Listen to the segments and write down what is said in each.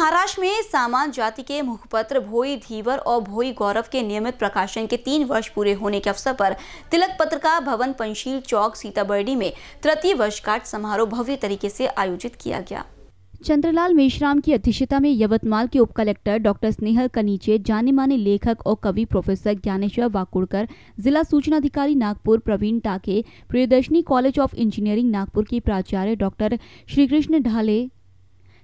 महाराष्ट्र में सामान जाति के मुखपत्र, भोई धीवर और भोई गौरव के नियमित प्रकाशन के तीन वर्ष पूरे होने के अवसर पर तिलक पत्रकार भवन पंशील चौक, सीताबर्डी में तृतीय वर्षगांठ समारोह भव्य तरीके से आयोजित किया गया। चंद्रलाल मेश्राम की अध्यक्षता में यवतमाल के उप कलेक्टर डॉक्टर स्नेहल कनीचे, जाने माने लेखक और कवि प्रोफेसर ज्ञानेश्वर वाकुड़कर, जिला सूचना अधिकारी Nagpur Praveen Take, Priyadarshini college of engineering Nagpur की प्राचार्य डॉक्टर श्रीकृष्ण ढाले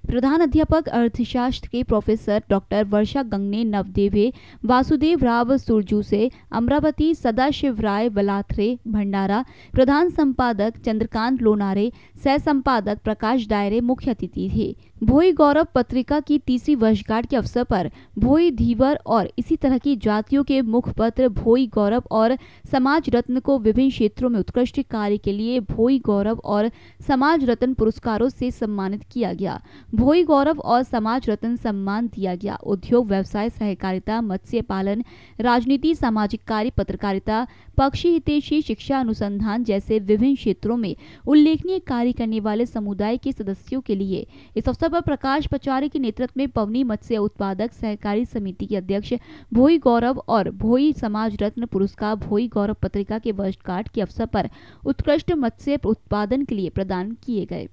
प्रधान अध्यापक अर्थशास्त्र के प्रोफेसर डॉक्टर वर्षा गंगने, नवदेवे, वासुदेव राव सुरजू से अमरावती सदाशिव राय बलाथरे भंडारा, प्रधान संपादक चंद्रकांत लोनारे सह संपादक प्रकाश दायरे मुख्य अतिथि थे। भोई गौरव पत्रिका की तीसरी वर्षगांठ के अवसर पर भोई धीवर और इसी तरह की जातियों के मुखपत्र भोई गौरव और समाज रत्न को विभिन्न क्षेत्रों में उत्कृष्ट कार्य के लिए भोई गौरव और समाज रत्न पुरस्कारों से सम्मानित किया गया। भोई गौरव और समाज रत्न सम्मान दिया गया। उद्योग, व्यवसाय, सहकारिता, मत्स्य पालन, राजनीति, सामाजिक कार्य, पत्रकारिता, पक्षी हितेशी शिक्षा अनुसंधान जैसे विभिन्न क्षेत्रों में उल्लेखनीय कार्य करने वाले समुदाय के सदस्यों के लिए इस अवसर पर प्रकाश पचारे के नेतृत्व में पवनी मत्स्य उत्पादक सहकारी समिति के अध्यक्ष भोई गौरव और भोई समाज रत्न पुरस्कार भोई गौरव पत्रिका के वर्षगांठ के अवसर पर उत्कृष्ट मत्स्य उत्पादन के लिए प्रदान किए गए।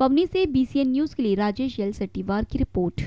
पवनी से बीसीएन न्यूज़ के लिए राजेश यल सट्टीवार की रिपोर्ट।